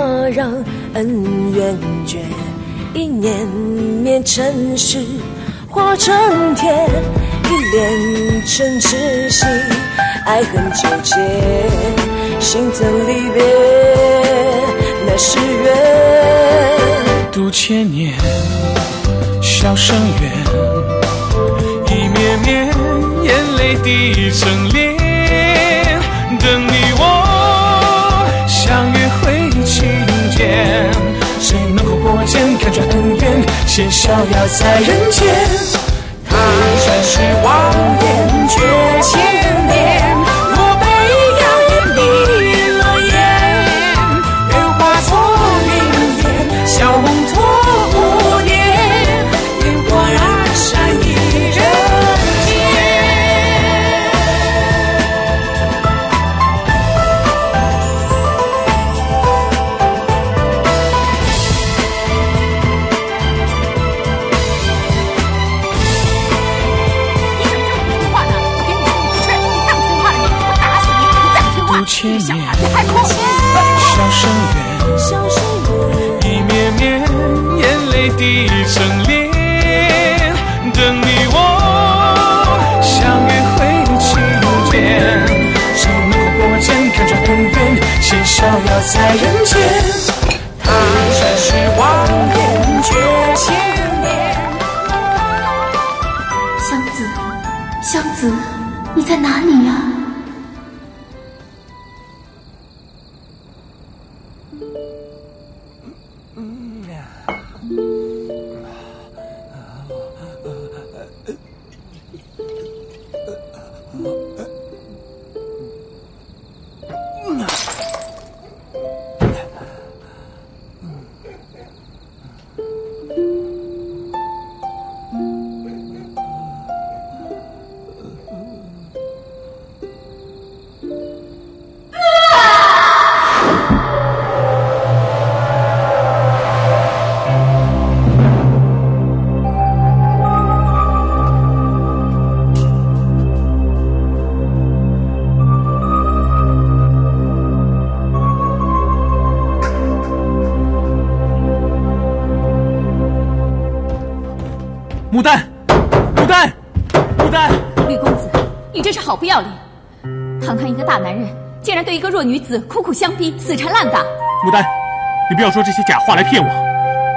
我让恩怨绝，一念灭尘世，化成天；一念成痴心，爱恨纠结，心疼离别。那是缘，渡千年，笑声远，一面面眼泪滴成涟。恩怨，先逍遥在人间。他转世妄言，眼泪滴成涟。等你我相约会晴天，谁能够拨剑看穿恩怨，先逍遥在人间。他转世望眼，绝千年。湘子，湘子，你在哪里呀、要脸！堂堂一个大男人，竟然对一个弱女子苦苦相逼、死缠烂打。牡丹，你不要说这些假话来骗我。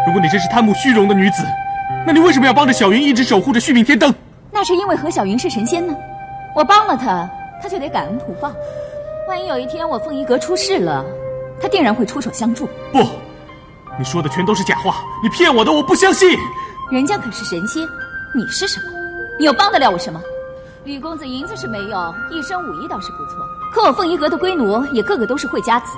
如果你真是贪慕虚荣的女子，那你为什么要帮着小云一直守护着续命天灯？那是因为何小云是神仙呢，我帮了她，她就得感恩图报。万一有一天我凤仪阁出事了，她定然会出手相助。不，你说的全都是假话，你骗我的，我不相信。人家可是神仙，你是什么？你又帮得了我什么？吕公子银子是没有，一身武艺倒是不错。可我凤仪阁的龟奴也个个都是会家子。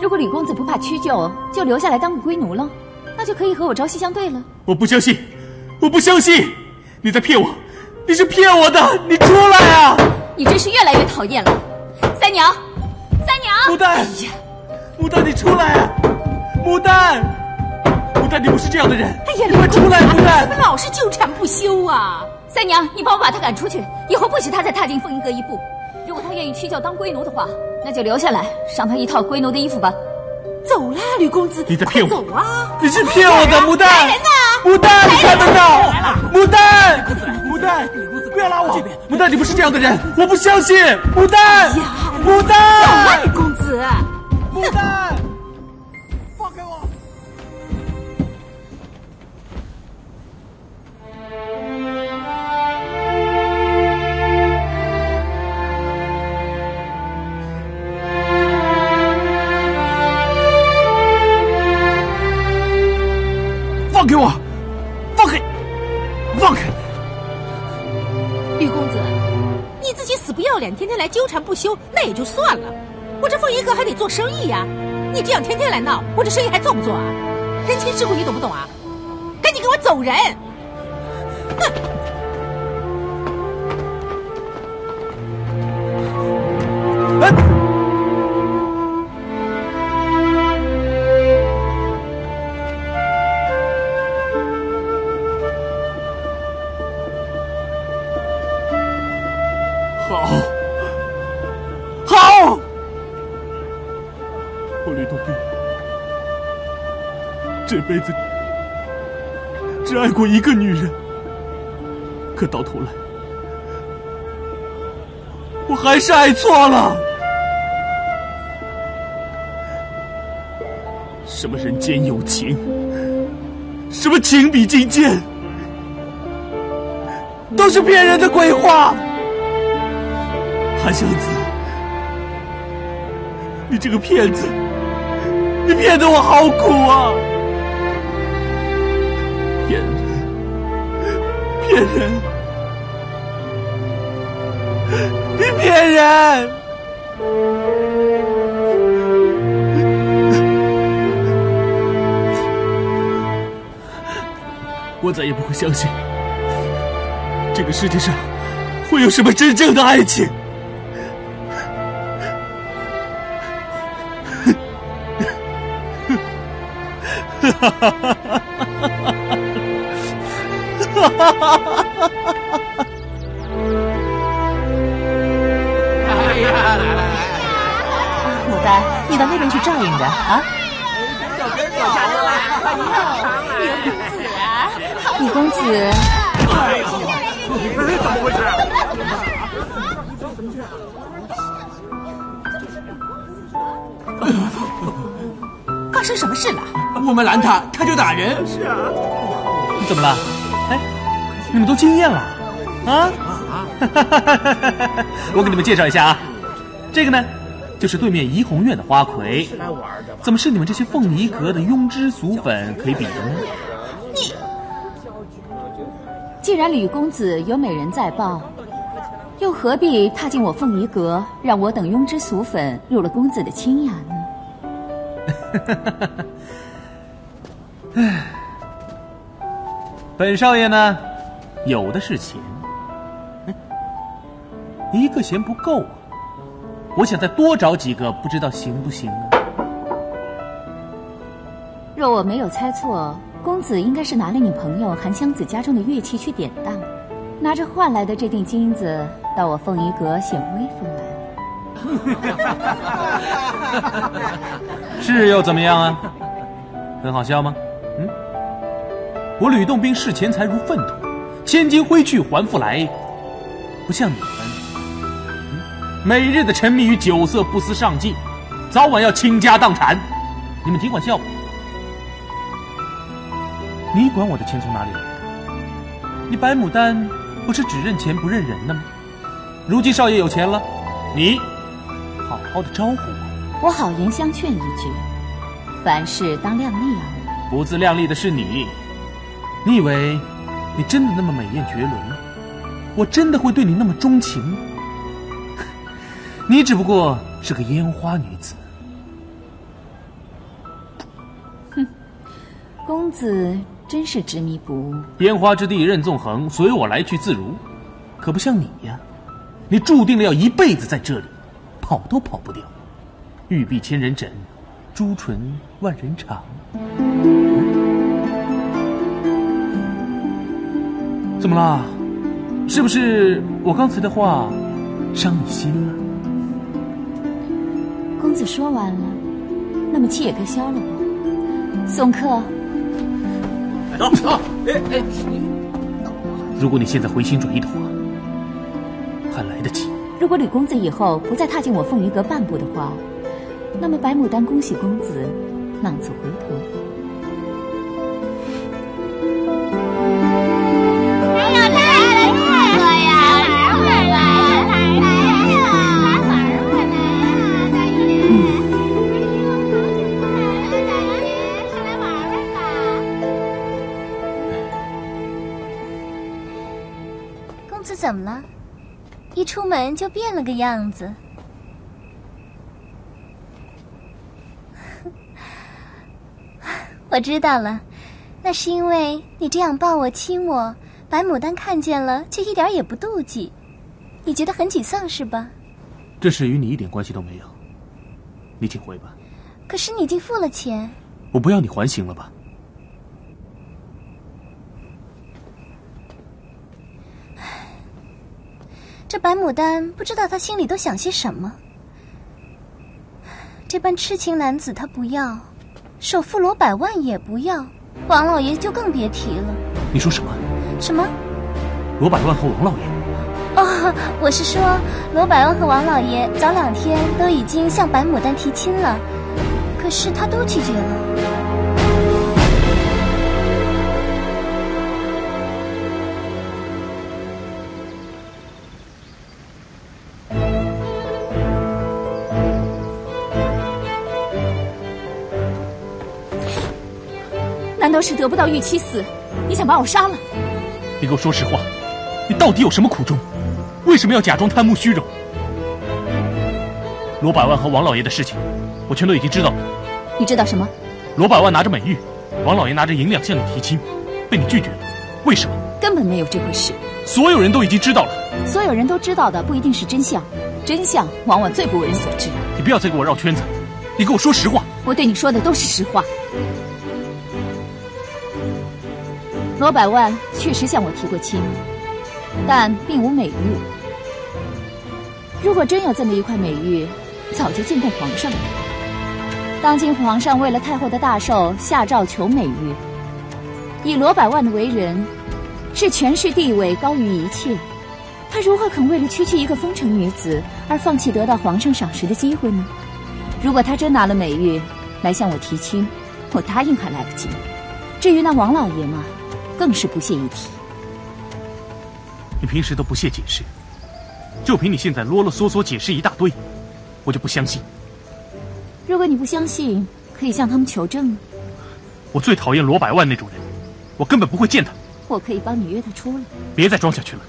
如果吕公子不怕屈就，就留下来当个龟奴了，那就可以和我朝夕相对了。我不相信，我不相信，你在骗我，你是骗我的，你出来啊！你真是越来越讨厌了，三娘，三娘！牡丹，牡丹，你出来啊！牡丹，牡丹，你不是这样的人。哎呀，你快出来，牡丹怎！么老是纠缠不休啊？三娘，你帮我把他赶出去，以后不许他再踏进凤仪阁一步。如果他愿意屈就当龟奴的话，那就留下来，赏他一套龟奴的衣服吧。走啦，吕公子，你在骗我快走啊！你是骗我的，牡丹！来人呐牡丹，你看得到？牡丹，牡丹，不要拉我这边！牡丹，你不是这样的人，我不相信！牡丹，牡走丹啦，，吕公子！牡丹，缠不休，那也就算了。我这凤仪阁还得做生意呀、你这样天天来闹，我这生意还做不做啊？人情世故你懂不懂啊？赶紧给我走人！哼！这辈子只爱过一个女人，可到头来，我还是爱错了。什么人间有情，什么情比金坚，都是骗人的鬼话。韩湘子，你这个骗子，你骗得我好苦啊！骗人，骗人，你骗人！我再也不会相信，这个世界上会有什么真正的爱情。哈哈哈哈！哈哈哈牡丹，你到那边去照应着啊！李公子，怎么回事？发生什么事了？我们拦他，他就打人。是啊，怎么了？哎，你们都惊艳了啊！我给你们介绍一下啊，这个呢，就是对面怡红院的花魁，怎么是你们这些凤仪阁的庸脂俗粉可以比的呢？你既然吕公子有美人在抱，又何必踏进我凤仪阁，让我等庸脂俗粉入了公子的清雅呢？唉，本少爷呢，有的是钱，哎一个嫌不够啊！我想再多找几个，不知道行不行呢？若我没有猜错，公子应该是拿了你朋友韩湘子家中的乐器去典当，拿着换来的这锭金子到我凤仪阁显威风来了。是又怎么样啊？很好笑吗？嗯，我吕洞宾视钱财如粪土，千金挥去还复来，不像你们，嗯每日的沉迷于酒色，不思上进，早晚要倾家荡产。你们尽管笑我，你管我的钱从哪里来的？你白牡丹不是只认钱不认人的吗？如今少爷有钱了，你好好的招呼我。我好言相劝一句，凡事当量力而为。不自量力的是你。你以为你真的那么美艳绝伦吗？我真的会对你那么钟情吗？你只不过是个烟花女子。哼公子真是执迷不悟。烟花之地任纵横，随我来去自如。可不像你呀，你注定了要一辈子在这里，跑都跑不掉。玉臂千人枕，朱唇万人长。怎么啦？是不是我刚才的话伤你心了？公子说完了，那么气也该消了吧？送客，走走，哎哎，如果你现在回心转意的话，还来得及。如果吕公子以后不再踏进我凤仪阁半步的话，那么白牡丹恭喜公子，浪子回头。出门就变了个样子。我知道了，那是因为你这样抱我亲我，白牡丹看见了却一点也不妒忌，你觉得很沮丧是吧？这事与你一点关系都没有。你请回吧，可是你已经付了钱，我不要你还行了吧？这白牡丹不知道他心里都想些什么。这般痴情男子他不要，首富罗百万也不要，王老爷就更别提了。你说什么？什么？罗百万和王老爷？哦，我是说，罗百万和王老爷早两天都已经向白牡丹提亲了，可是他都拒绝了。难道是得不到玉妻死，你想把我杀了？你给我说实话，你到底有什么苦衷？为什么要假装贪慕虚荣？罗百万和王老爷的事情，我全都已经知道了。你知道什么？罗百万拿着美玉，王老爷拿着银两向你提亲，被你拒绝了，为什么？根本没有这回事。所有人都已经知道了。所有人都知道的不一定是真相，真相往往最不为人所知。你不要再给我绕圈子，你给我说实话。我对你说的都是实话。罗百万确实向我提过亲，但并无美玉。如果真有这么一块美玉，早就进贡皇上了。当今皇上为了太后的大寿下诏求美玉，以罗百万的为人，是权势地位高于一切，他如何肯为了区区一个风尘女子而放弃得到皇上赏识的机会呢？如果他真拿了美玉来向我提亲，我答应还来不及。至于那王老爷嘛，更是不屑一提。你平时都不屑解释，就凭你现在啰啰嗦嗦解释一大堆，我就不相信。如果你不相信，可以向他们求证。我最讨厌罗百万那种人，我根本不会见他。我可以帮你约他出来。别再装下去了，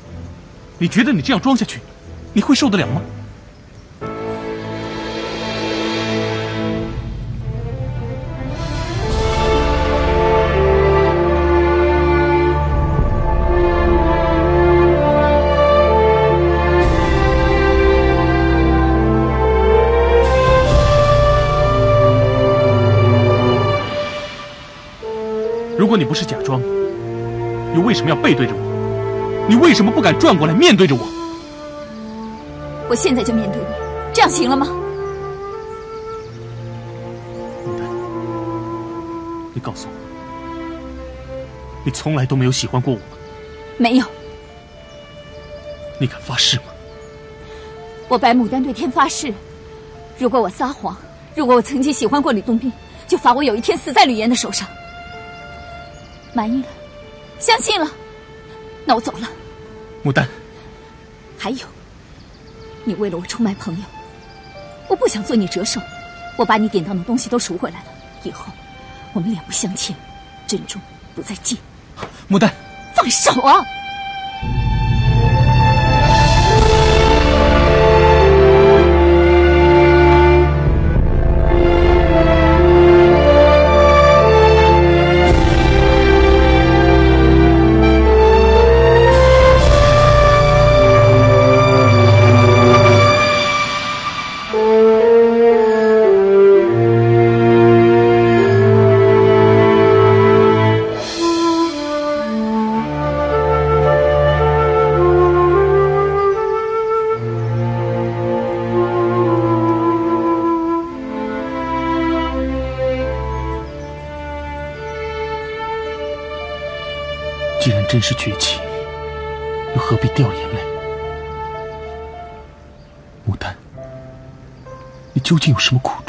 你觉得你这样装下去，你会受得了吗？如果你不是假装，你为什么要背对着我？你为什么不敢转过来面对着我？我现在就面对你，这样行了吗？牡丹你告诉我，你从来都没有喜欢过我吗？没有。你敢发誓吗？我白牡丹对天发誓，如果我撒谎，如果我曾经喜欢过吕洞宾，就罚我有一天死在吕岩的手上。满意了，相信了，那我走了。牡丹，还有，你为了我出卖朋友，我不想做你折寿，我把你典当的东西都赎回来了。以后我们两不相欠，珍重不再见。牡丹，放手啊！真是绝情，又何必掉眼泪？牡丹，你究竟有什么苦？